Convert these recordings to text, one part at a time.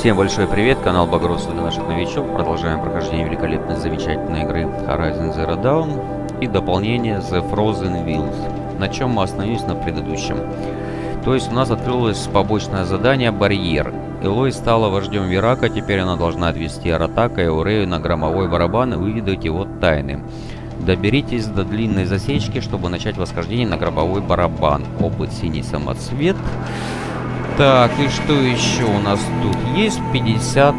Всем большой привет, канал Багрос для наших новичков. Продолжаем прохождение великолепной, замечательной игры Horizon Zero Dawn и дополнение The Frozen Wilds. На чем мы остановились на предыдущем. То есть у нас открылось побочное задание «Барьер». Элой стала вождем Верака, теперь она должна отвести Аратака и Урею на громовой барабан и выведать его тайны. Доберитесь до длинной засечки, чтобы начать восхождение на гробовой барабан. Опыт синий самоцвет. Так, и что еще у нас тут есть? 50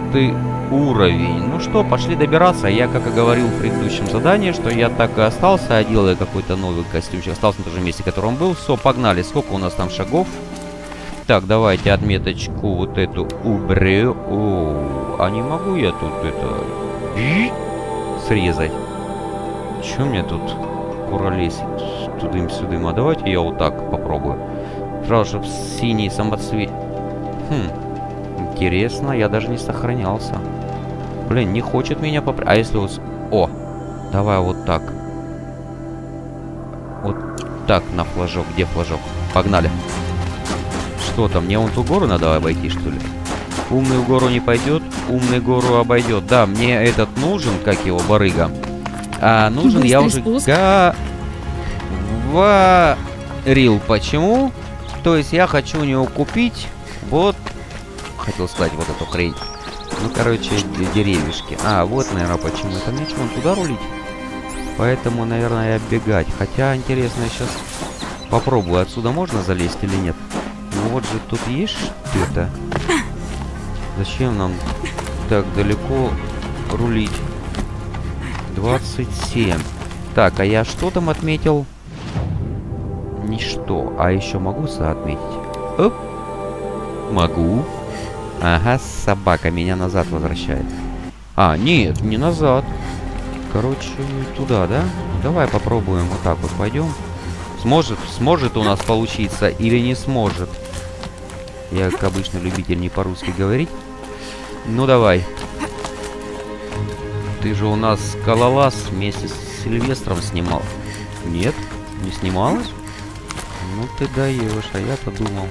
уровень. Ну что, пошли добираться. Я, как и говорил в предыдущем задании, что я так и остался, а делаю какой-то новый костюмчик. Остался на том же месте, в котором был. Все, погнали. Сколько у нас там шагов? Так, давайте отметочку вот эту уберу. О, а не могу я тут это... Срезать. Че мне тут куролесит тудым-сюдым? А давайте я вот так попробую. Сразу, чтобы синий самоцвет... Хм, интересно, я даже не сохранялся. Блин, не хочет меня попри... А если вот... О, давай вот так. Вот так на флажок. Где флажок? Погнали. Что там, мне вон ту гору надо обойти, что ли? Умный в гору не пойдет, умный гору обойдет. Да, мне этот нужен, как его, барыга. А нужен Быстрый я уже... спуск. Говорил. Почему? То есть я хочу у него купить вот... Хотел сказать вот эту хрень. Ну, короче, д- деревишки. А, вот, наверное, почему. Что, вон туда рулить? Поэтому, наверное, и оббегать. Хотя, интересно, я сейчас попробую. Отсюда можно залезть или нет? Ну, вот же тут есть что-то. Зачем нам так далеко рулить? 27. Так, а я что там отметил? Ничто. А еще могу соотметить? Оп. Могу. Ага, собака меня назад возвращает. А, нет, не назад. Короче, туда, да? Давай попробуем вот так вот пойдем. Сможет, сможет у нас получиться или не сможет? Я, как обычно, любитель не по-русски говорить. Ну, давай. Ты же у нас скалолаз вместе с Сильвестром снимал. Нет? Не снималась? Ну ты даешь, а я-то думал.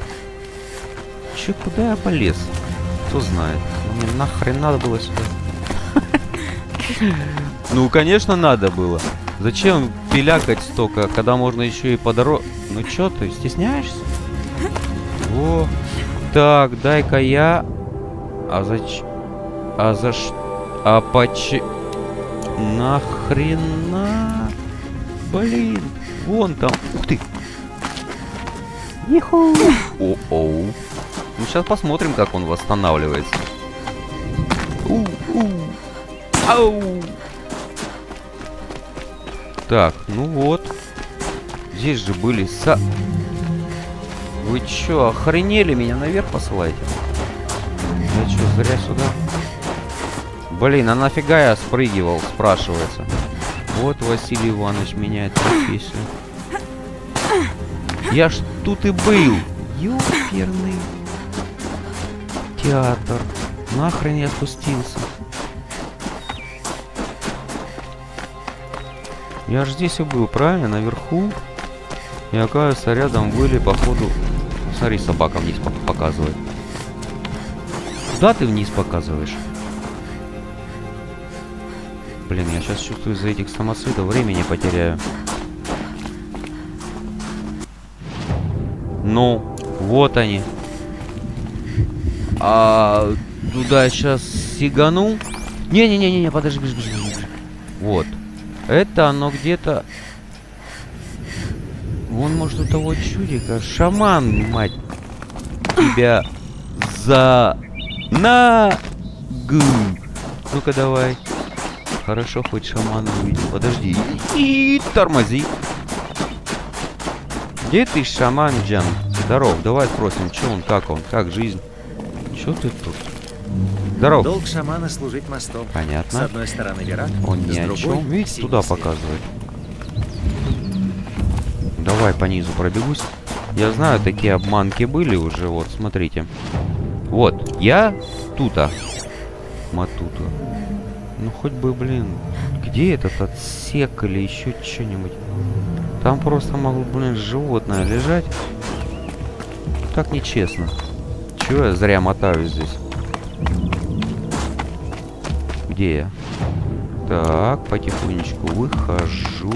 Че, куда я полез? Кто знает. Ну, Мне нахрен надо было сюда. Ну, конечно, надо было. Зачем пилякать столько, когда можно еще и по дороге... Ну чё ты, стесняешься? О, так, дай-ка я... А зач... А за ш... А поч... Нахрена? Блин, вон там. Ух ты. Иху. О-оу. Ну, сейчас посмотрим, как он восстанавливается. У-у. Ау. Так, ну вот. Здесь же были са... Вы чё, охренели меня наверх посылаете? Я чё, зря сюда? Блин, а нафига я спрыгивал, спрашивается. Вот Василий Иванович меняет профессию. Я ж тут и был. Ёперный. Театр. Нахрен я спустился. Я ж здесь и был, правильно? Наверху. И оказывается, рядом были, походу... Смотри, собака вниз по- показывает. Куда ты вниз показываешь? Блин, я сейчас чувствую из-за этих самоцветов времени потеряю. Ну, вот они. А туда сейчас сигану. Не-не-не-не, подожди, бежи, бежи, бежи. Вот. Это оно где-то... Вон, может, у того чудика. Шаман, мать тебя, за... На... Гу. Ну-ка, давай. Хорошо, хоть шамана увидел. Подожди. И тормози. Где ты, шаман Джан? Здоров, давай спросим, что он, как он, как жизнь? Что ты тут? Здоров. Долг шамана служить мостом. С Понятно. одной стороны Верат, Он с ни о чем. Видите, туда свет. показывает. Давай по низу пробегусь. Я знаю, такие обманки были уже. Вот, смотрите. Вот, я тута. Матута. Ну хоть бы, блин, где этот отсек или еще что-нибудь? Там просто могло, блин, животное лежать. Так нечестно. Чего я зря мотаюсь здесь? Где я? Так, потихонечку выхожу.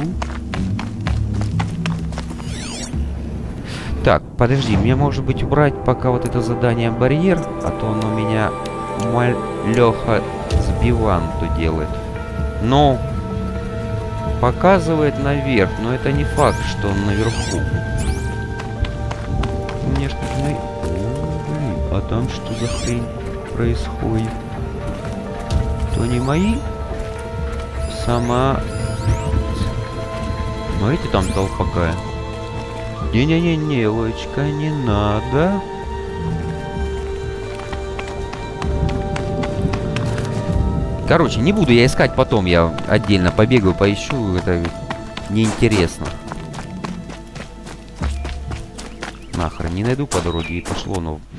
Так, подожди, мне может быть убрать пока вот это задание барьер, а то он у меня Леха сбиван то делает. Но показывает наверх, но это не факт, что он наверху. Мне ж нужны... О, а там что за хрень происходит? То не мои? Сама... Смотрите, там толпа какая. Не-не-не-не, Лочка, не надо. Короче, не буду я искать потом, я отдельно побегаю, поищу, это неинтересно. Нахрен, не найду по дороге и пошло, в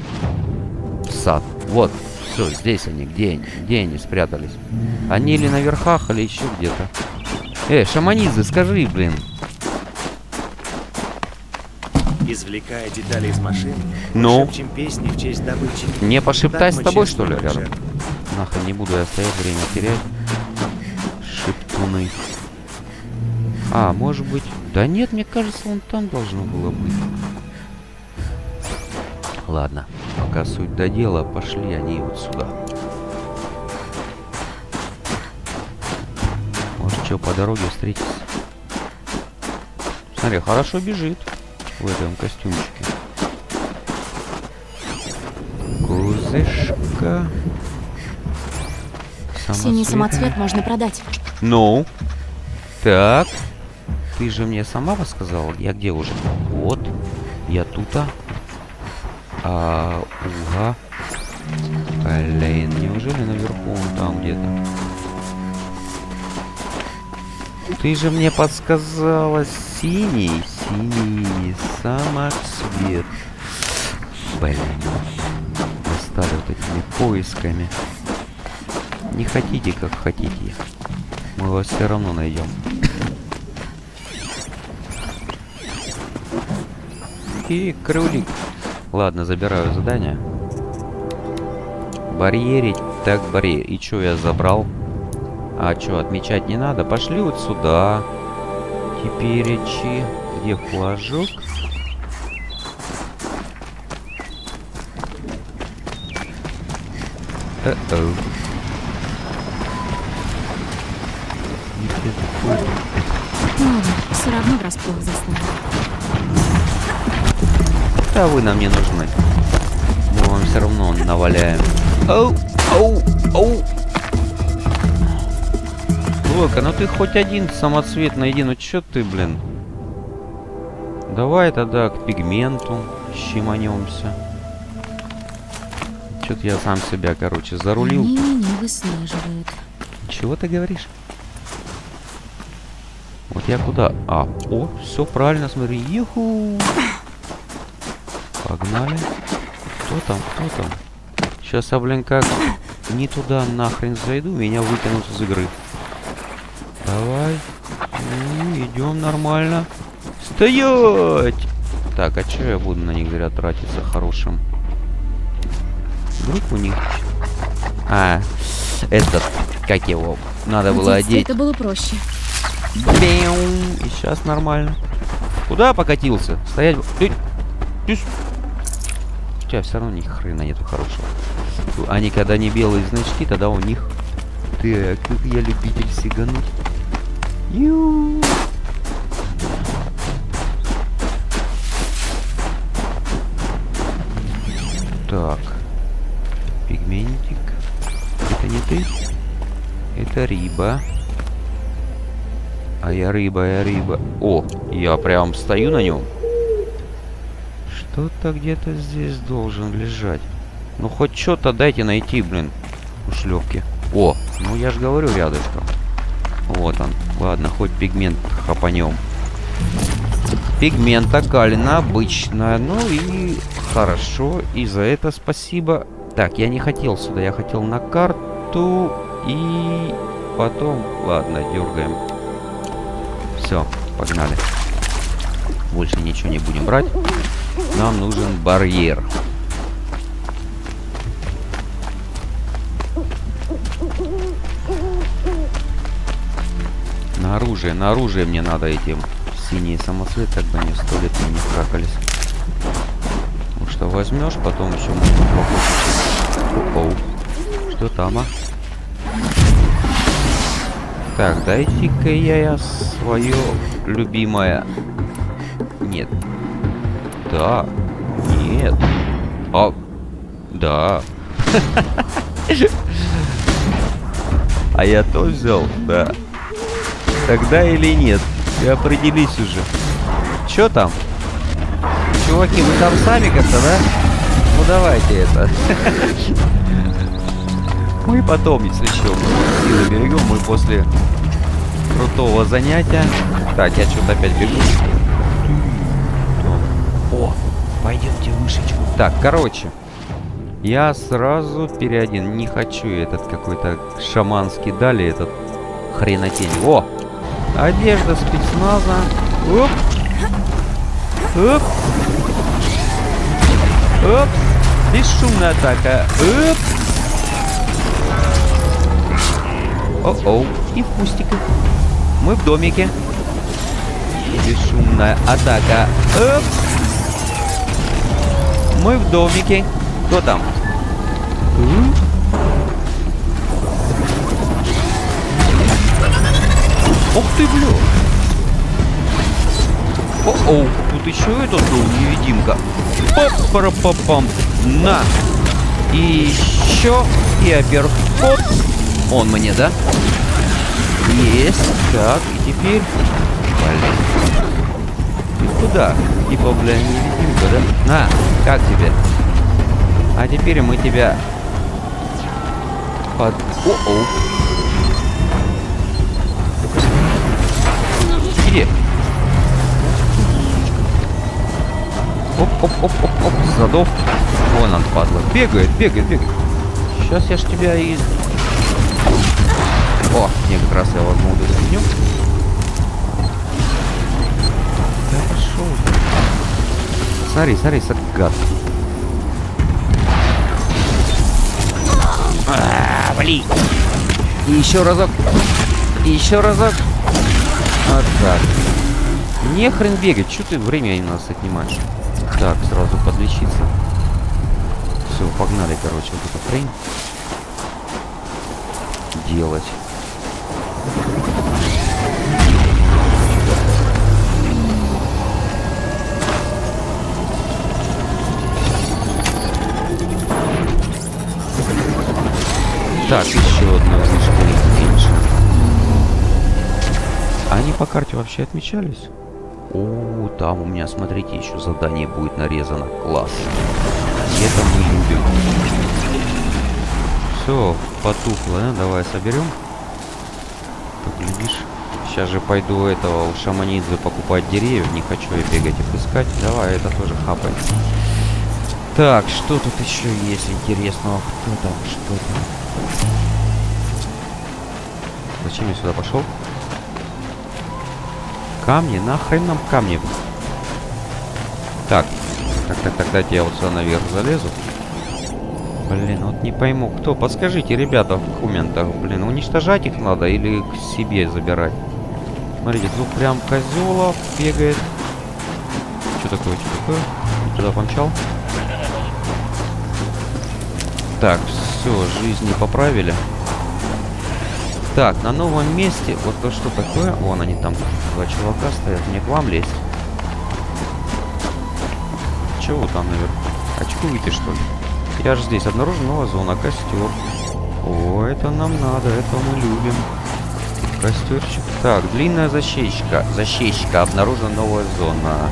сад. Вот, все, здесь они, где они, где они спрятались? Они или на верхах, или еще где-то. Эй, шаманизы, скажи, блин. Извлекая детали из машины, ну? шепчем песни в честь добычи. Не пошептать с тобой, что ли, рядом? Нахрен не буду я стоять, время терять. Шептуны. А, может быть... Да нет, мне кажется, он там должно было быть. Ладно, пока суть до дела, пошли они вот сюда. Может, что, по дороге встретиться? Смотри, хорошо бежит в этом костюмчике. Кузышка. Синий самоцвет можно продать. Ну? Так. Ты же мне сама рассказала. Я где уже? Вот. Я тут. -а. А, уга. Блин, неужели наверху он там где-то? Ты же мне подсказала синий, синий самоцвет. Блин. Достали вот этими поисками. Не хотите, как хотите. Мы вас все равно найдем. И кролик. Ладно, забираю задание. Барьерить, так барьер. И что я забрал? А что, отмечать не надо? Пошли вот сюда. Теперь чи. Где флажок? Uh-oh. Ладно, все равно врасплох застану. Да вы нам не нужны. Мы вам все равно наваляем. Оу, оу, оу. Лока, ну ты хоть один самоцвет найди, ну чё ты, блин? Давай тогда к пигменту щеманемся. Что-то я сам себя, короче, зарулил. Они меня выслеживают. Чего ты говоришь? Вот я куда? А, о, все правильно, смотри. Юху! Погнали. Кто там, кто там? Сейчас я, блин, как не туда нахрен зайду, меня выкинут из игры. Давай. Ну, идем нормально. Стоять! Так, а что я буду на них зря тратиться хорошим? Вдруг у них... А, этот, как его, надо было одеть. Это было проще. Бэм. И сейчас нормально. Куда покатился? Стоять. Ты... Ты... Тебя все равно ни хрена нету хорошего. Они когда не белые значки, тогда у них... Так, я любитель сигануть. Ю. Так. Пигментик. Это не ты? Это риба. А я рыба, я рыба. О, я прям стою на нем. Что-то где-то здесь должен лежать. Ну хоть что-то дайте найти, блин. Ушлепки. О, ну я же говорю рядышком. Вот он. Ладно, хоть пигмент хапанем. Пигмента калина обычная. Ну и хорошо. И за это спасибо. Так, я не хотел сюда. Я хотел на карту. И потом... Ладно, дергаем. Все, погнали. Больше ничего не будем брать. Нам нужен барьер. Оружие, на оружие мне надо этим. Синие самоцветы, как бы они сто лет не кракались. Потому что возьмешь, потом еще можно Оу. Что там, а? Так, дайте-ка я свое любимое... Нет. Да. Нет. А... Да. А я то взял? Да. Тогда или нет? Ты определись уже. Чё там? Чуваки, вы там сами как-то, да? Ну давайте это. Мы потом, если что, силы берегем, мы после крутого занятия. Так, я что-то опять бегу. О, пойдемте вышечку. Так, короче. Я сразу переоден. Не хочу этот какой-то шаманский дали, этот хренотень. О! Одежда спецназа. Оп! Оп! Оп! Бесшумная атака. Оп! О-оу. И в кустиках. Мы в домике. Бесшумная атака. Оп! Мы в домике. Кто там? Ух ты, бля! О-оу, тут еще этот был невидимка. Оп-пара-па-пам. На! И еще и оперхот. Он мне, да? Есть. Так, и теперь... Блин. Ты куда? Типа, бля, невидимка, да? На, как тебе? А теперь мы тебя... Под... О-оу. Где? Оп-оп-оп-оп-оп. Задов. Вон он, падла. Бегает, бегает, бегает. Сейчас я ж тебя и... О, мне как раз я возьму вот Смотри, смотри, гад. А, блин. И еще разок. И еще разок. Вот так. Не хрен бегать. Что ты время у нас отнимаешь? Так, сразу подлечиться. Все, погнали, короче, вот эту хрень. Делать. Так, еще одна вышка меньше. Они по карте вообще отмечались? О, там у меня, смотрите, еще задание будет нарезано. Класс. Это мы любим. Все, потухло, да? Давай соберем. Поглядишь. Сейчас же пойду этого у Шаманидзе покупать деревьев. Не хочу я бегать и искать. Давай, это тоже хапай. Так, что тут еще есть интересного? Кто там? Что там? Зачем я сюда пошел? Камни? Нахрен нам камни? Так. Так, так, так, дайте я вот сюда наверх залезу. Блин, вот не пойму, кто. Подскажите, ребята, в комментах, блин, уничтожать их надо или к себе забирать? Смотрите, тут прям козелов бегает. Что такое, что такое? Туда помчал? Так, все, жизни поправили. Так, на новом месте, вот то что такое? Вон они там, два чувака стоят. Мне к вам лезть. Чего там наверху? Очку выйти, что ли? Я же здесь. Новая зона. Костер. О, это нам надо. Это мы любим. Костерчик. Так, длинная защечка. Защечка. Обнаружена новая зона.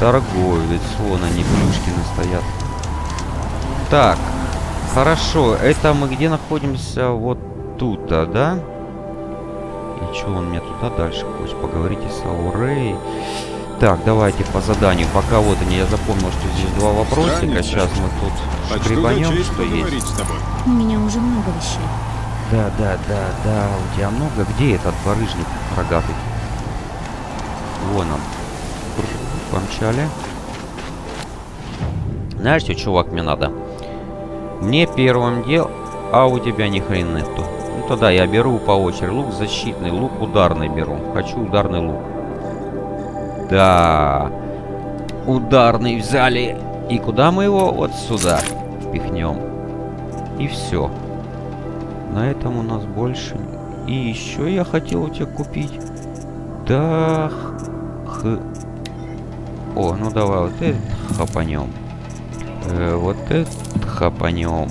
Торговец. Вон они, плюшкины стоят. Так. Хорошо. Это мы где находимся? Вот тут-то, да? И что он мне туда дальше хочет? Поговорите с Аурей. Так, давайте по заданию. Пока вот они, я запомнил, что здесь два вопросика. Странница. Сейчас мы тут шкребанем, что есть. С тобой. У меня уже много вещей. Да, да, да, да. У тебя много. Где этот барыжник рогатый? Вон он. Помчали. Знаешь, что, чувак, мне надо? Мне первым дел... А у тебя ни хрена нету. Ну что-то, да, я беру по очереди. Лук защитный, лук ударный беру. Хочу ударный лук. Да. Ударный взяли. И куда мы его? Вот сюда впихнем. И все. На этом у нас больше... И еще я хотел у тебя купить. Да... Х... О, ну давай вот это хапанем. Э, вот это хапанем.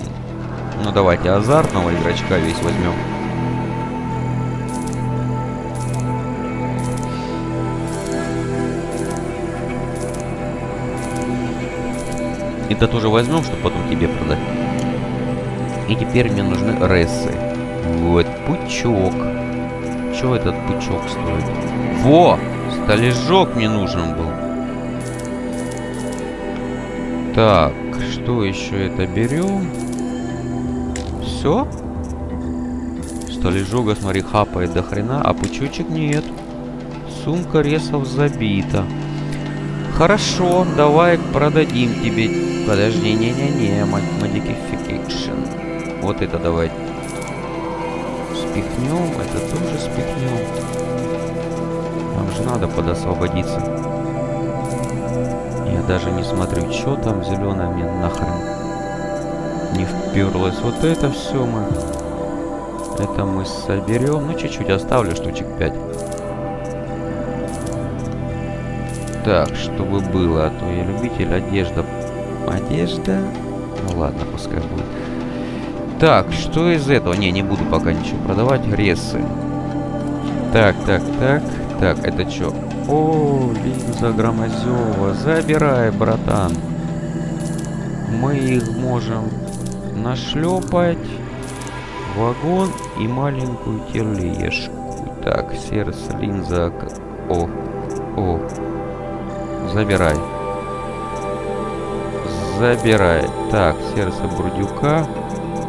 Ну давайте азартного игрочка весь возьмем. Это тоже возьмем, чтобы потом тебе продать. И теперь мне нужны рессы. Вот, пучок. Чего этот пучок стоит? Во! Столежок мне нужен был. Так, что еще это берем? Все? Столежога, смотри, хапает до хрена, а пучочек нет. Сумка ресов забита. Хорошо, давай продадим тебе. Подожди, не-не-не, modification. Вот это давай спихнем, это тоже спихнем. Нам же надо подосвободиться. Даже не смотрю, что там зеленое мне нахрен не вперлось. Вот это все мы... Это мы соберем. Ну, чуть-чуть оставлю, штучек 5. Так, чтобы было, а то я любитель одежда. Одежда? Ну ладно, пускай будет. Так, что из этого? Не, не буду пока ничего продавать. Ресы. Так, так, так. Так, это что? О, линза Громозева. Забирай, братан. Мы их можем нашлепать. Вагон и маленькую тележку. Так, сердце, линза. О, о. Забирай. Забирай. Так, сердце бурдюка.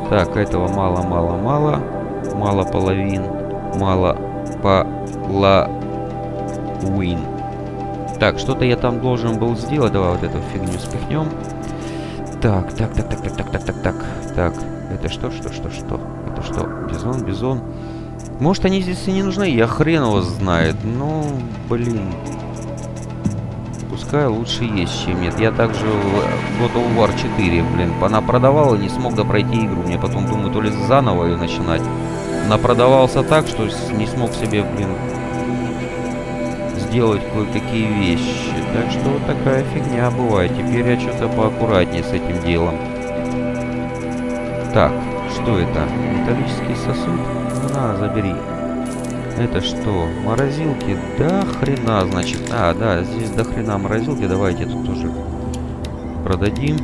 Так, этого мало, мало, половин. Мало половин. Так, что-то я там должен был сделать. Давай вот эту фигню спихнем. Так, так, так, так, так, так, так, так, так. Так, это что, что, что, что? Это что? Бизон, бизон. Может, они здесь и не нужны, я хрен его знает. Ну, блин. Пускай лучше есть, чем нет. Я также в God of War 4, блин, она продавала, не смог допройти игру. Мне потом, думаю, то ли заново ее начинать. Она продавался так, что не смог себе, блин, сделать кое-какие вещи. Так что вот такая фигня бывает. Теперь я что-то поаккуратнее с этим делом. Так, что это? Металлический сосуд? Ну, на, забери. Это что? Морозилки? Да хрена, значит. А, да, здесь до хрена морозилки. Давайте тут тоже продадим.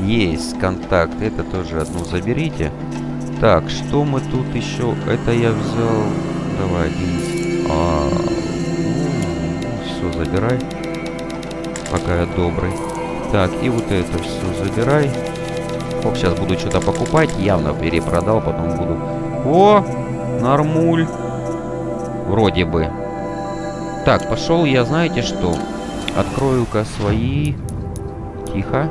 Есть контакт. Это тоже одну заберите. Так, что мы тут еще? Это я взял... Давай, один. А, ну, все, забирай. Пока я добрый. Так, и вот это все забирай. Оп, сейчас буду что-то покупать. Явно перепродал, потом буду... О, нормуль. Вроде бы. Так, пошел я, знаете что? Открою-ка свои... Тихо.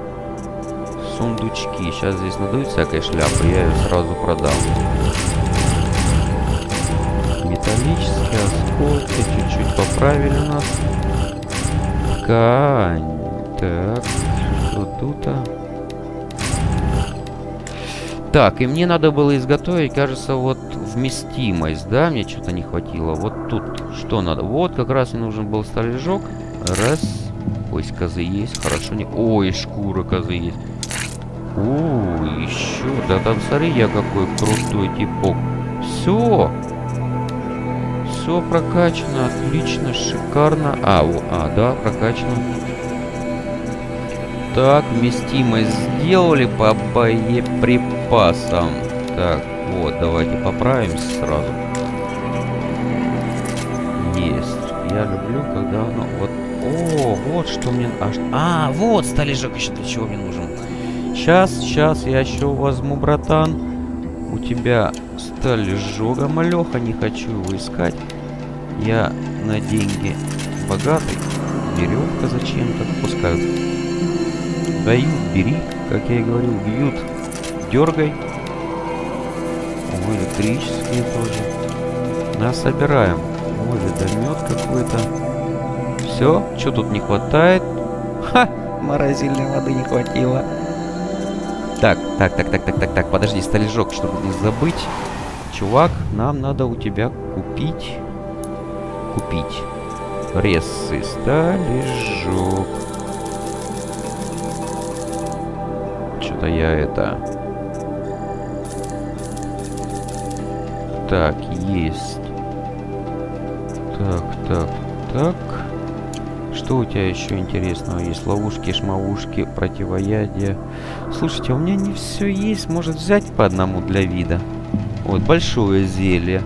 Сундучки. Сейчас здесь надует всякой шляпы, я ее сразу продам. Чуть-чуть поправили нас. Ткань. Так. Что тут-то? Так, и мне надо было изготовить, кажется, вот вместимость, да? Мне что-то не хватило. Вот тут что надо? Вот как раз мне нужен был столежок. Раз. Ой, козы есть. Хорошо. Не... Ой, шкура козы есть. О, еще. Да там смотри, я какой крутой типок. Все. Все прокачано. Отлично, шикарно. А, о, а, да, прокачано. Так, вместимость сделали по боеприпасам. Так, вот, давайте поправимся сразу. Есть. Я люблю, когда оно... Вот, о, вот что мне... А, а вот столежок еще для чего мне нужен. Сейчас, сейчас я еще возьму, братан. У тебя столежога малеха, не хочу его искать. Я на деньги богатый. Веревка зачем-то, пускай дают, бери, как я и говорил, бьют, дергай. О, электрические тоже. Да, собираем. О, ледомет какой-то. Все, что тут не хватает? Ха! Морозильной воды не хватило. Так, так, так, так, так, так, так, подожди, столежок, чтобы не забыть. Чувак, нам надо у тебя купить... Купить. Резцы, столежок. Что-то я это... Так, есть. Так, так, так. Что у тебя еще интересного есть? Ловушки, шмовушки, противоядие. Слушайте, у меня не все есть. Может взять по одному для вида? Вот, большое зелье.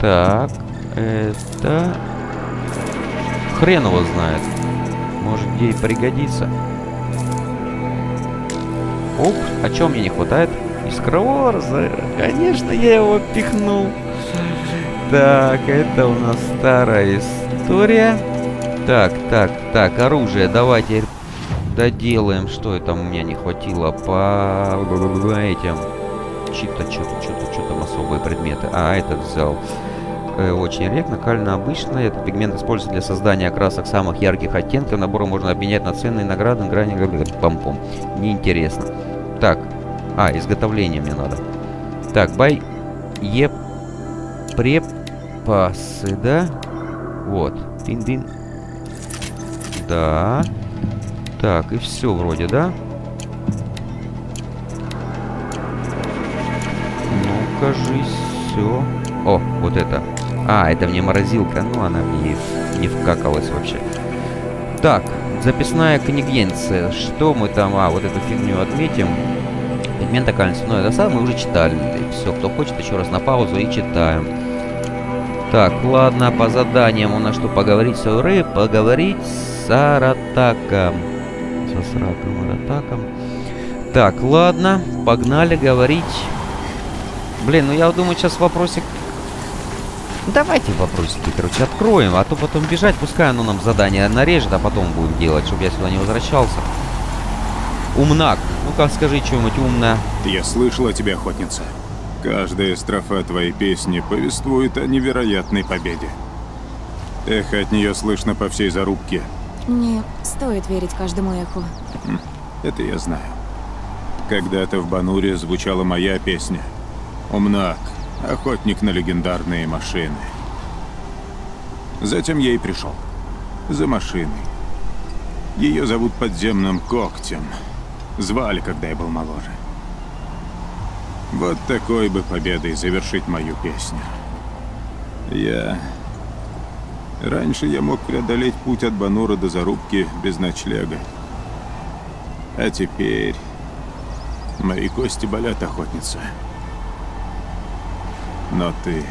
Так, это... Хрен его знает. Может, и пригодится. Оп, а чего мне не хватает? Искроворза. Конечно, я его пихнул. Так, это у нас старая история. Так, так, так, оружие. Давайте доделаем. Что это у меня не хватило по этим... Чьи-то, что-то, что-то, что там особые предметы. А, этот взял. Э, очень редко, накально обычно. Этот пигмент используется для создания окрасок самых ярких оттенков. Наборы можно обменять на ценные награды, грани, пам-пом. Неинтересно. Так. А, изготовление мне надо. Так, бай... Е... Препасы, да? Вот. Тин-тин. Да. Так, и все вроде, да? Ну, кажись, все. О, вот это. А, это мне морозилка. Ну, она мне не вкакалась вообще. Так, записная книгенция. Что мы там... А, вот эту фигню отметим. Пигмент окольцевной досады мы уже читали. Все, кто хочет, еще раз на паузу и читаем. Так, ладно, по заданиям у нас что, поговорить с Ауры, поговорить с Аратаком. Со Сратом Аратаком. Так, ладно, погнали говорить. Блин, ну я думаю, сейчас вопросик... Давайте вопросики, короче, откроем, а то потом бежать, пускай оно нам задание нарежет, а потом будем делать, чтобы я сюда не возвращался. Умнак, ну-ка скажи что-нибудь умное. Я слышал о тебе, охотница. Каждая строфа твоей песни повествует о невероятной победе. Эхо от нее слышно по всей зарубке. Не стоит верить каждому эху. Это я знаю. Когда-то в Бануре звучала моя песня. Умнак, охотник на легендарные машины. Затем я и пришел. За машиной. Ее зовут подземным когтем. Звали, когда я был моложе. Вот такой бы победой завершить мою песню. Я... Раньше я мог преодолеть путь от Банура до Зарубки без ночлега. А теперь... Мои кости болят, охотница. Но ты...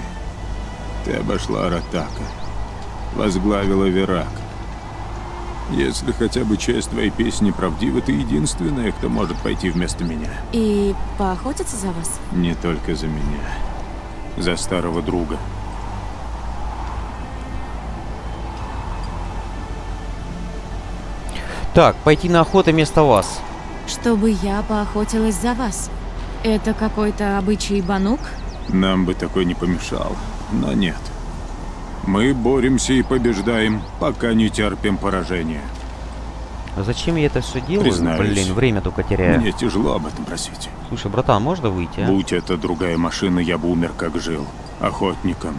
Ты обошла Аратака. Возглавила Верак. Если хотя бы часть твоей песни правдива, ты единственная, кто может пойти вместо меня. И поохотиться за вас? Не только за меня. За старого друга. Так, пойти на охоту вместо вас. Чтобы я поохотилась за вас. Это какой-то обычай банук? Нам бы такой не помешал, но нет. Мы боремся и побеждаем, пока не терпим поражения. А зачем я это все делаю? Признаюсь, Блин, время только теряю. Мне тяжело об этом просить. Слушай, братан, можно выйти, а? Будь это другая машина, я бы умер как жил. Охотником.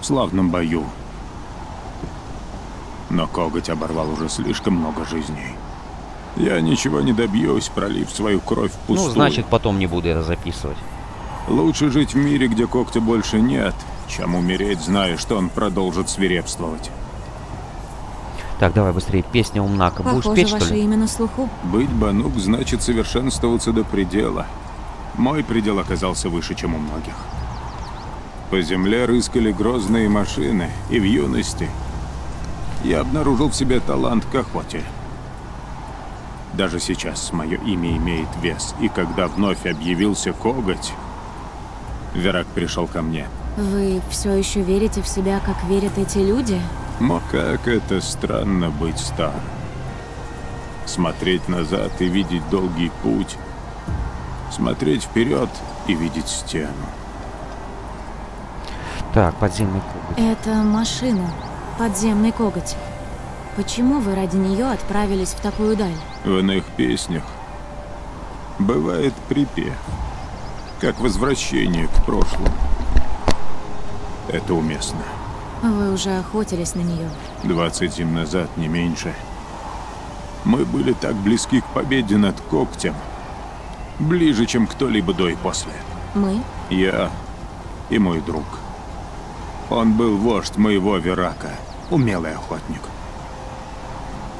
В славном бою. Но коготь оборвал уже слишком много жизней. Я ничего не добьюсь, пролив свою кровь в Ну, пустую. значит, потом не буду это записывать. Лучше жить в мире, где когтя больше нет, чем умереть, зная, что он продолжит свирепствовать. Так, давай быстрее. Песня умнака. Будешь Похоже, петь, что ваше ли? имя на слуху. Быть банук значит совершенствоваться до предела. Мой предел оказался выше, чем у многих. По земле рыскали грозные машины, и в юности я обнаружил в себе талант к охоте. Даже сейчас мое имя имеет вес, и когда вновь объявился коготь, Верак пришел ко мне. Вы все еще верите в себя, как верят эти люди? Но как это странно быть старым. Смотреть назад и видеть долгий путь. Смотреть вперед и видеть стену. Так, подземный коготь. Это машина. Подземный коготь. Почему вы ради нее отправились в такую даль? В иных песнях бывает припев, как возвращение к прошлому. Это уместно. Вы уже охотились на нее. 20 зим назад, не меньше. Мы были так близки к победе над когтем. Ближе, чем кто-либо до и после. Мы? Я и мой друг. Он был вождь моего Верака, умелый охотник.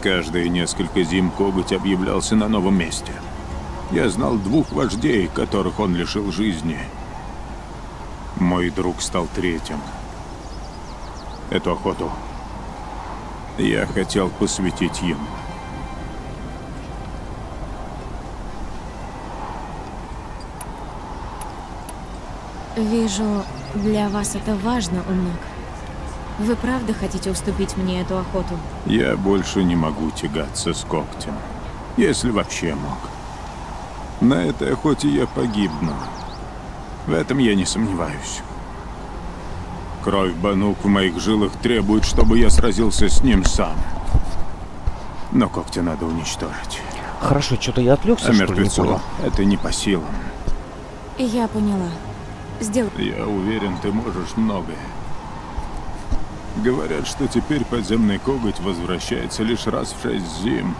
Каждые несколько зим коготь объявлялся на новом месте. Я знал двух вождей, которых он лишил жизни. Мой друг стал третьим. Эту охоту я хотел посвятить ему. Вижу, для вас это важно, Умнак. Вы правда хотите уступить мне эту охоту? Я больше не могу тягаться с когтем. Если вообще мог. На этой охоте я погибну. В этом я не сомневаюсь. Кровь Банук в моих жилах требует, чтобы я сразился с ним сам. Но когти надо уничтожить. Хорошо, что-то я отвлекся, А что ли, не мертвецу понял. это не по силам. Я поняла. Сделай. Я уверен, ты можешь многое. Говорят, что теперь подземный коготь возвращается лишь раз в шесть зим.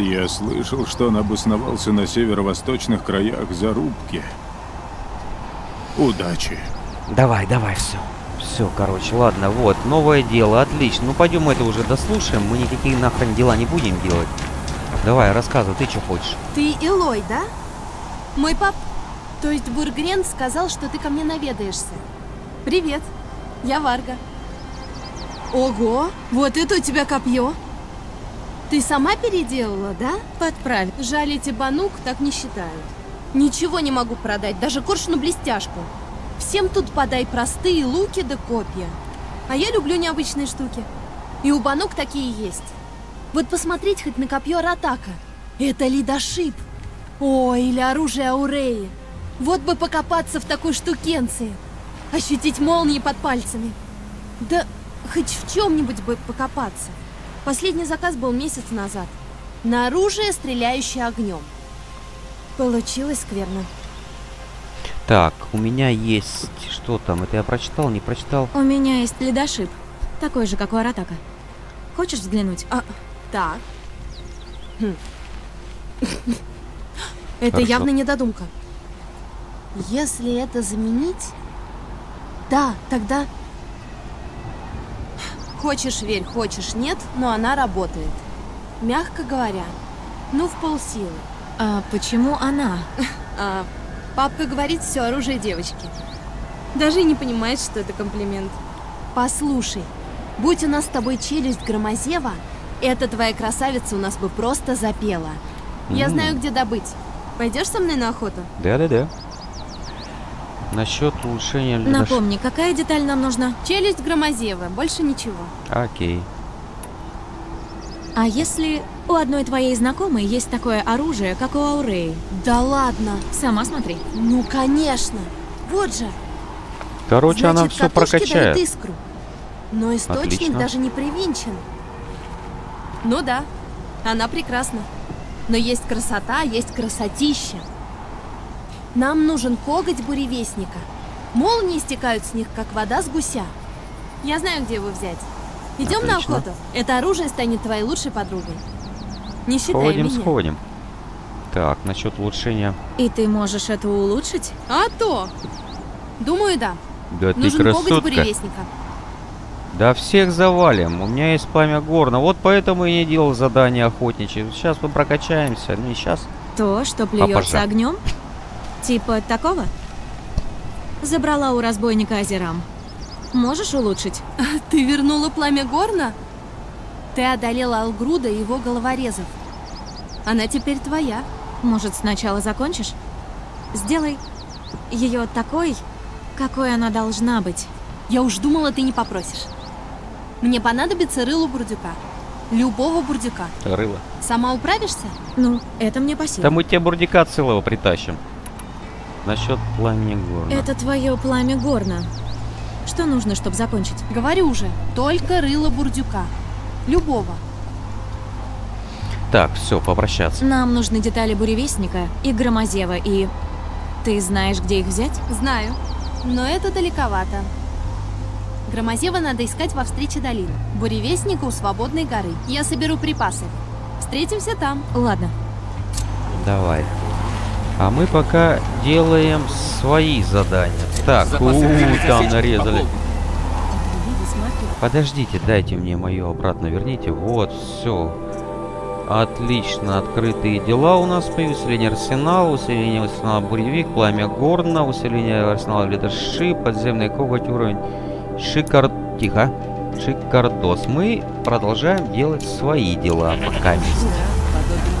Я слышал, что он обосновался на северо-восточных краях зарубки. Удачи. Давай, давай, все. Все, короче, ладно, вот, новое дело, отлично. Ну, пойдем это уже дослушаем, мы никакие нахрен дела не будем делать. Давай, рассказывай, ты что хочешь? Ты Илой, да? Мой пап, то есть Бургрен, сказал, что ты ко мне наведаешься. Привет, я Варга. Ого, вот это у тебя копье. Ты сама переделала, да? Подправь. Жаль, эти банук так не считают. Ничего не могу продать, даже коршуну-блестяшку. Всем тут подай простые луки да копья. А я люблю необычные штуки. И у банук такие есть. Вот посмотреть хоть на копье Ратака. Это лидошип. О, или оружие Ауреи. Вот бы покопаться в такой штукенции. Ощутить молнии под пальцами. Да хоть в чем-нибудь бы покопаться. Последний заказ был месяц назад. На оружие, стреляющее огнем. Получилось скверно. Так, у меня есть... Что там? Это я прочитал, не прочитал? У меня есть ледошип. Такой же, как у Аратака. Хочешь взглянуть? А, так. Хм. Это Хорошо. явно недодумка. Если это заменить... Да, тогда... Хочешь верь, хочешь нет, но она работает. Мягко говоря, ну в полсилы. А почему она? А папка говорит все оружие девочки. Даже и не понимает, что это комплимент. Послушай, будь у нас с тобой челюсть Громозева, эта твоя красавица у нас бы просто запела. Я знаю, где добыть. Пойдешь со мной на охоту? Да-да-да. Насчет улучшения... Напомни, какая деталь нам нужна? Челюсть Громозева, больше ничего. Окей. А если у одной твоей знакомой есть такое оружие, как у Ауреи? Да ладно. Сама смотри. Ну, конечно. Вот же. Короче, она Значит, все катушки прокачает. искру. Но источник Отлично. даже не привинчен. Ну да, она прекрасна. Но есть красота, есть красотища. Нам нужен коготь буревестника. Молнии стекают с них, как вода с гуся. Я знаю, где его взять. Идем на охоту. Это оружие станет твоей лучшей подругой. Не считай Сходим, меня. сходим. Так, насчет улучшения. И ты можешь это улучшить? А то! Думаю, да. Да ты Нужен коготь красотка. буревестника. Да всех завалим. У меня есть пламя горна. Вот поэтому и не делал задание охотничьи. Сейчас мы прокачаемся. Не сейчас. То, что плюется Папаша. огнем? Типа такого? Забрала у разбойника Азерам. Можешь улучшить? Ты вернула пламя Горна? Ты одолела Алгруда и его головорезов. Она теперь твоя. Может, сначала закончишь? Сделай ее такой, какой она должна быть. Я уж думала, ты не попросишь. Мне понадобится рыло бурдюка. Любого бурдюка. Рыло. Сама управишься? Ну, это мне по Да силам. мы тебе бурдика целого притащим. Насчет пламени горна. Это твое пламя горна. Что нужно, чтобы закончить? Говорю же, только рыло бурдюка. Любого. Так, все, попрощаться. Нам нужны детали буревестника и громозева, и... Ты знаешь, где их взять? Знаю. Но это далековато. Громозева надо искать во встрече долин. Буревестника у Свободной горы. Я соберу припасы. Встретимся там. Ладно. Давай. А мы пока делаем свои задания. Так, у, Запасы хранить там нарезали. Подождите, дайте мне мое обратно, верните. Вот, все. Отлично, открытые дела у нас появились. Усиление арсенала, усиление арсенала буревик, пламя горна, усиление арсенала ледыши, подземный коготь, уровень шикар... Тихо. Шикардос. Мы продолжаем делать свои дела пока.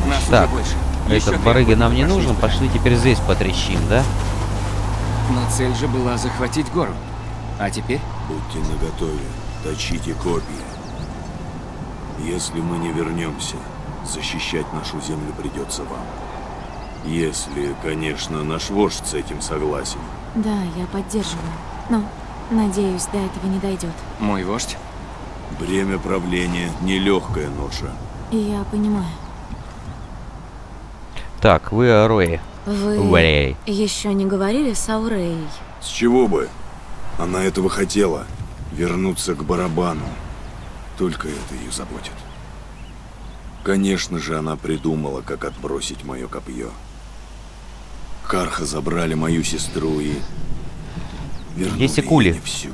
Нас Так, больше. Этот барыга нам не нужен, пошли теперь здесь потрещим, да? Но цель же была захватить гору. А теперь? Будьте наготове, точите копья. Если мы не вернемся, защищать нашу землю придется вам. Если, конечно, наш вождь с этим согласен. Да, я поддерживаю. Но, надеюсь, до этого не дойдет. Мой вождь? Бремя правления – нелегкая ноша. Я понимаю. Так, вы Арои. Вы Уэй. еще не говорили с Аурей? С чего бы? Она этого хотела. Вернуться к барабану. Только это ее заботит. Конечно же, она придумала, как отбросить мое копье. Карха забрали мою сестру и... Вернули Есть и кули. всю.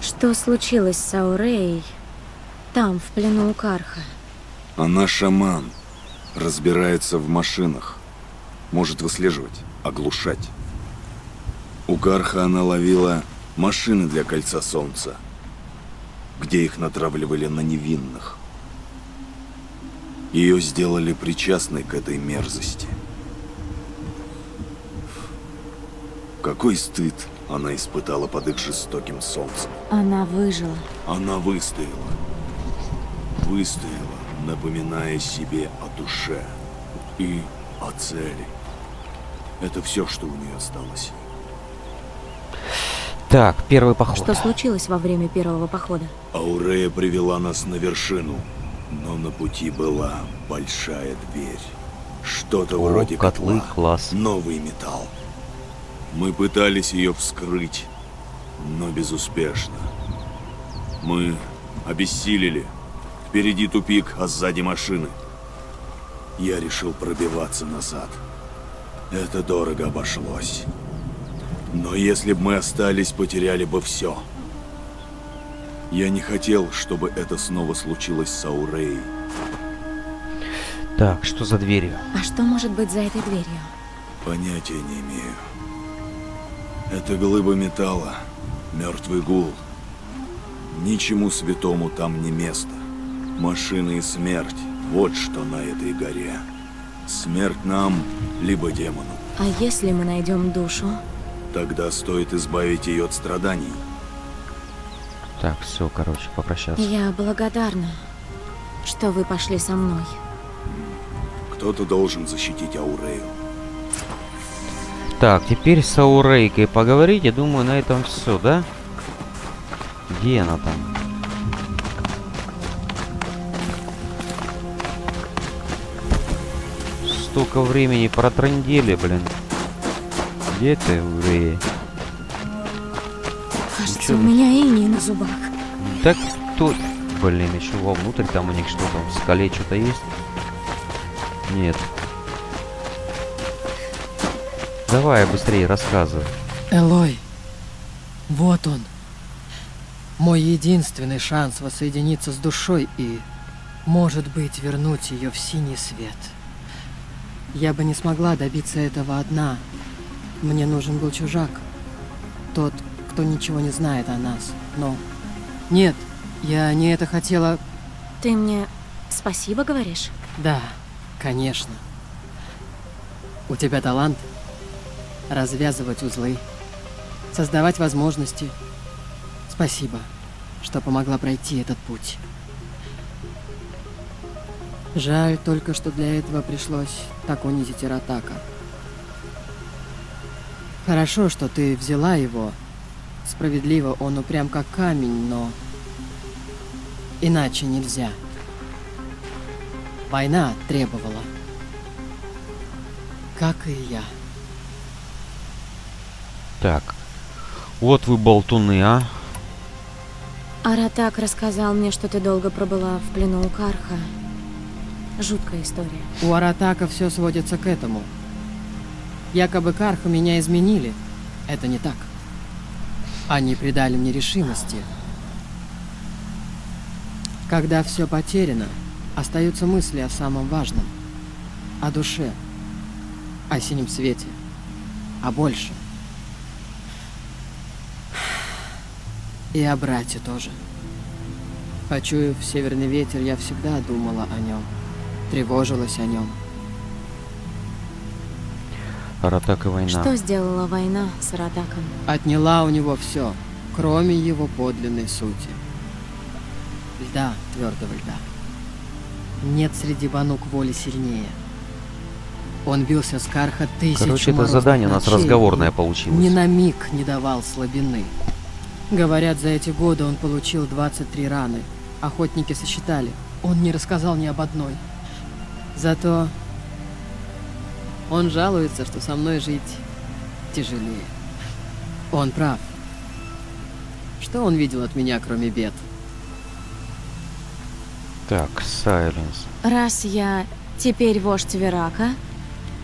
Что случилось с Аурей там, в плену у Карха? Она шаман. Разбирается в машинах. Может выслеживать, оглушать. У Карха она ловила машины для Кольца Солнца, где их натравливали на невинных. Ее сделали причастной к этой мерзости. Какой стыд она испытала под их жестоким солнцем. Она выжила. Она выстояла. Выстояла, напоминая себе о душе и о цели. Это все, что у нее осталось. Так, первый поход. Что случилось во время первого похода? Аурея привела нас на вершину, но на пути была большая дверь. Что-то вроде котлы, петла. класс. Новый металл. Мы пытались ее вскрыть, но безуспешно. Мы обессилели. Впереди тупик, а сзади машины. Я решил пробиваться назад. Это дорого обошлось. Но если бы мы остались, потеряли бы все. Я не хотел, чтобы это снова случилось с Аурей. Так, что за дверью? А что может быть за этой дверью? Понятия не имею. Это глыба металла, мертвый гул. Ничему святому там не место. Машины и смерть – вот что на этой горе. Смерть нам, либо демону. А если мы найдем душу? Тогда стоит избавить ее от страданий. Так, все, короче, попрощаться. Я благодарна, что вы пошли со мной. Кто-то должен защитить Аурею. Так, теперь с Аурейкой поговорить. Я думаю, на этом все, да? Где она там? Столько времени протрындели, блин. Где ты, Аурея? Кажется, Чё у меня иней на зубах. Так кто... Блин, еще вовнутрь там у них что там? В скале что-то есть? Нет. Давай быстрее рассказывай. Элой, вот он. Мой единственный шанс воссоединиться с душой и, может быть, вернуть ее в синий свет. Я бы не смогла добиться этого одна. Мне нужен был чужак. Тот, кто ничего не знает о нас. Но... Нет, я не это хотела... Ты мне спасибо говоришь? Да, конечно. У тебя талант развязывать узлы, создавать возможности. Спасибо, что помогла пройти этот путь. Жаль только, что для этого пришлось так унизить Иратака. Хорошо, что ты взяла его. Справедливо, он упрям как камень, но... Иначе нельзя. Война требовала. Как и я. Так. Вот вы болтуны, а? Аратак рассказал мне, что ты долго пробыла в плену у Карха. Жуткая история. У Аратака все сводится к этому. Якобы Карха меня изменили. Это не так. Они придали мне решимости. Когда все потеряно, остаются мысли о самом важном. О душе. О синем свете. О больше. И о брате тоже. Почуяв северный ветер, я всегда думала о нем. Тревожилась о нем. Аратак и война. Что сделала война с Аратаком? Отняла у него все, кроме его подлинной сути. Льда, твердого льда. Нет среди банук воли сильнее. Он бился с Карха тысячу Короче, это задание у нас разговорное получилось. Ни на миг не давал слабины. Говорят, за эти годы он получил 23 раны. Охотники сосчитали. Он не рассказал ни об одной. Зато он жалуется, что со мной жить тяжелее. Он прав. Что он видел от меня, кроме бед? Так, Сайленс. Раз я теперь вождь Верака,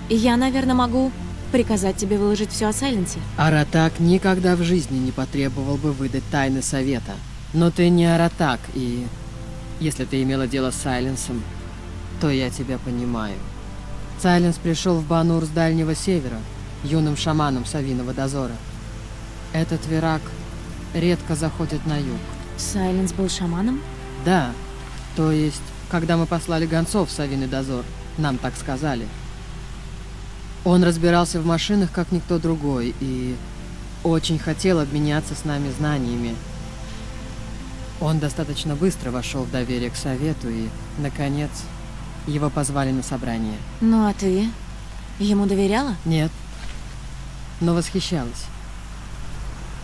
я, наверное, могу приказать тебе выложить все о Сайленсе. Аратак никогда в жизни не потребовал бы выдать тайны совета. Но ты не Аратак, и если ты имела дело с Сайленсом, то я тебя понимаю. Сайленс пришел в Банур с Дальнего Севера, юным шаманом Савиного дозора. Этот Верак редко заходит на юг. Сайленс был шаманом? Да, то есть, когда мы послали гонцов в Савиный дозор, нам так сказали. Он разбирался в машинах, как никто другой, и очень хотел обменяться с нами знаниями. Он достаточно быстро вошел в доверие к совету, и, наконец, его позвали на собрание. Ну а ты? Ему доверяла? Нет, но восхищалась.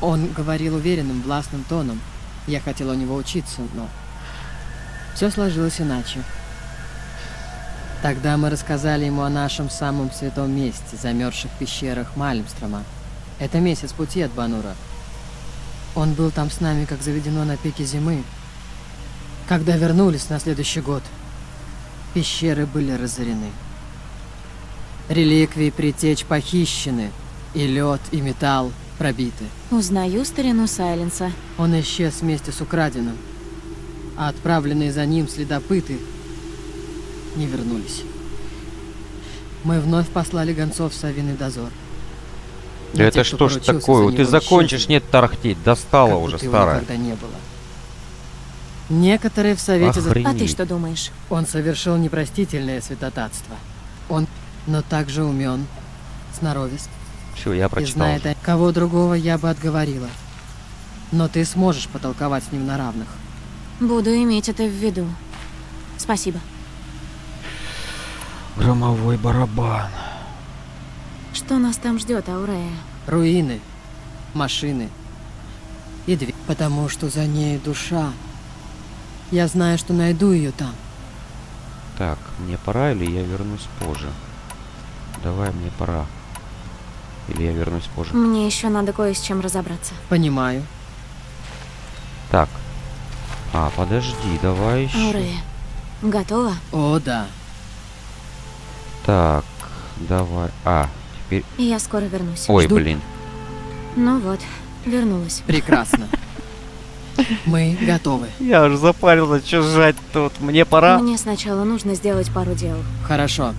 Он говорил уверенным, властным тоном. Я хотела у него учиться, но все сложилось иначе. Тогда мы рассказали ему о нашем самом святом месте, замерзших пещерах Мальмстрома. Это месяц пути от Банура. Он был там с нами, как заведено на пике зимы. Когда вернулись на следующий год, пещеры были разорены. Реликвии притечь похищены, и лед, и металл пробиты. Узнаю старину Сайленса. Он исчез вместе с украденным, а отправленные за ним следопыты не вернулись. Мы вновь послали гонцов в Савиный дозор. Да это те, что ж такое? Ты закончишь, исчезли, нет тарахтеть. Достала как уже, старая. никогда не было. Некоторые в Совете... за- А ты Охренеть. что думаешь? Он совершил непростительное святотатство. Он, но также умен, сноровист Все, я и прочитал. знает, о- кого другого я бы отговорила. Но ты сможешь потолковать с ним на равных. Буду иметь это в виду. Спасибо. Громовой барабан. Что нас там ждет, Аурея? Руины, машины и дверь. Потому что за ней душа. Я знаю, что найду ее там. Так, мне пора или я вернусь позже? Давай, мне пора. Или я вернусь позже. Мне еще надо кое с чем разобраться. Понимаю. Так. А, подожди, давай еще. Аурея, готова? О, да. Так, давай. А, теперь... Я скоро вернусь. Ой, Жду. блин. Ну вот, вернулась. Прекрасно. Мы готовы. Я уже запарился, что сжать тут. Мне пора. Мне сначала нужно сделать пару дел. Хорошо.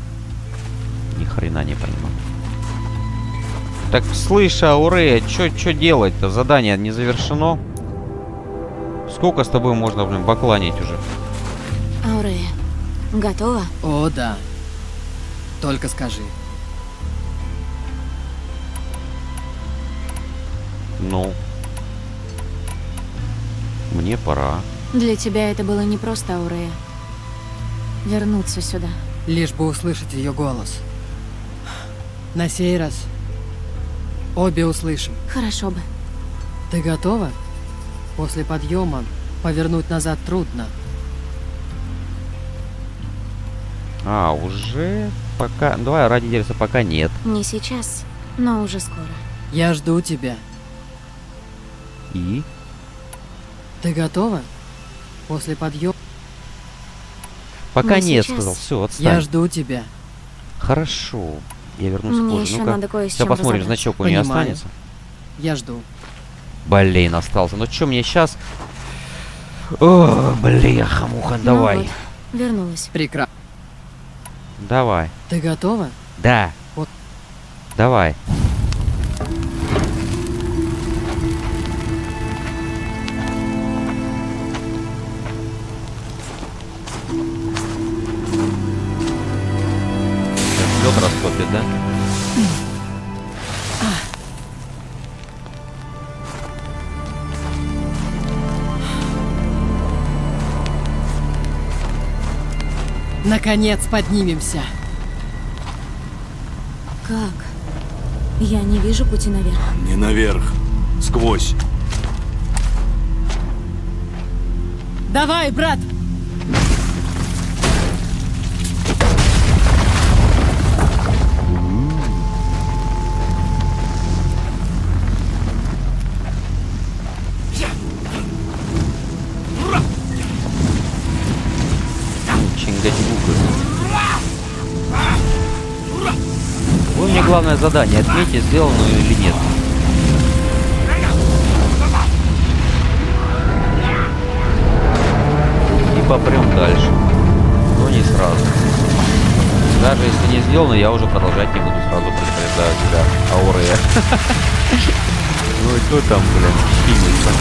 Ни хрена не понимаю. Так, слышь, Аурея, что делать-то? Задание не завершено. Сколько с тобой можно, блин, бакланить уже? Аурея, готова? О, да. Только скажи. Ну. Мне пора. Для тебя это было не просто, Аурея. Вернуться сюда. Лишь бы услышать ее голос. На сей раз Обе услышим. Хорошо бы. Ты готова? После подъема повернуть назад трудно. А, уже пока... Давай ради интереса пока нет. Не сейчас, но уже скоро. Я жду тебя. И? Ты готова? После подъема Пока Не нет, сейчас. сказал. Все, отстань. я жду тебя. Хорошо. Я вернусь Мне позже. Ну-ка. надо кое Сейчас посмотрим, значок у нее останется. Я жду. Блин, остался. Ну что мне сейчас... О, бляха, муха, Ну давай. вот, вернулась. Прекрасно. Давай. Ты готова? Да. Вот. Давай. Наконец поднимемся. Как? Я не вижу пути наверх. Не наверх. Сквозь. Давай, брат! Задание отметьте, сделано или нет. И попрем дальше. Но не сразу. Даже если не сделано, я уже продолжать не буду сразу предупреждаю тебя. Ауры. Ну и кто там, блин? Идем.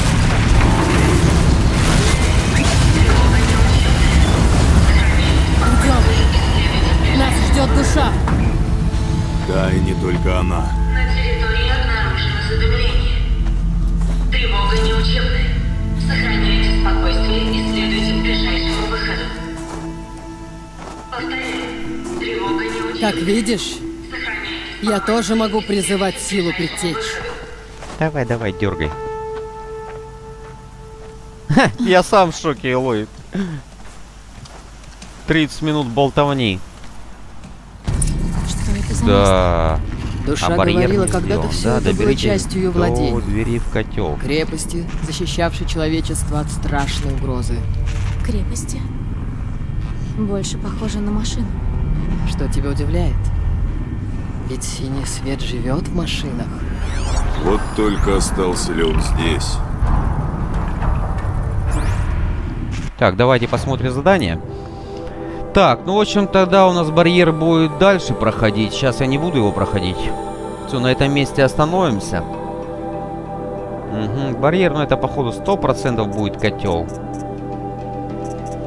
Нас ждет душа. Да, и не только она. На территории обнаружено задымление. Тревога неучебная. Сохраняйте спокойствие и следуйте к ближайшему выходу. Повторяю. Тревога неучебная. Как видишь, я тоже могу призывать силу предтечь. Давай, давай, дергай. Я сам в шоке, Элой. 30 минут болтовни. Да. Душа а говорила, когда-то все да, это было частью ее до владений. двери в котел. Крепости, защищавшей человечество от страшной угрозы. Крепости. Больше похоже на машину. Что тебя удивляет? Ведь синий свет живет в машинах. Вот только остался ли он здесь? Так, давайте посмотрим задание. Так, ну, в общем, тогда у нас барьер будет дальше проходить. Сейчас я не буду его проходить. Все, на этом месте остановимся. Угу, барьер, ну, это, походу, 100% будет котел.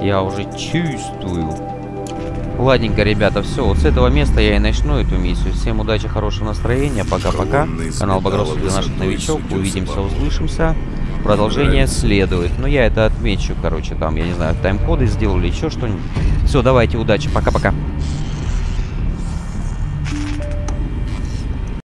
Я уже чувствую. Ладненько, ребята, все. Вот с этого места я и начну эту миссию. Всем удачи, хорошего настроения. Пока-пока. Канал Багросов для наших судьбы Увидимся, услышимся. Продолжение следует. Ну, я это отмечу, короче, там, я не знаю, тайм-коды сделали, еще что-нибудь. Все, давайте, удачи, пока-пока.